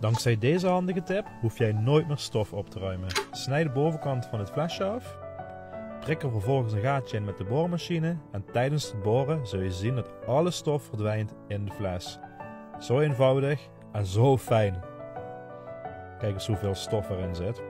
Dankzij deze handige tip hoef jij nooit meer stof op te ruimen. Snijd de bovenkant van het flesje af. Prik er vervolgens een gaatje in met de boormachine en tijdens het boren zul je zien dat alle stof verdwijnt in de fles. Zo eenvoudig en zo fijn. Kijk eens hoeveel stof erin zit.